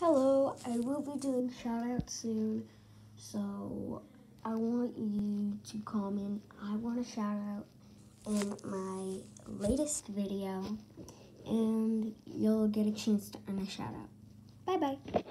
Hello, I will be doing shout out soon, so I want you to comment. I want a shout out in my latest video, and you'll get a chance to earn a shout out. Bye bye.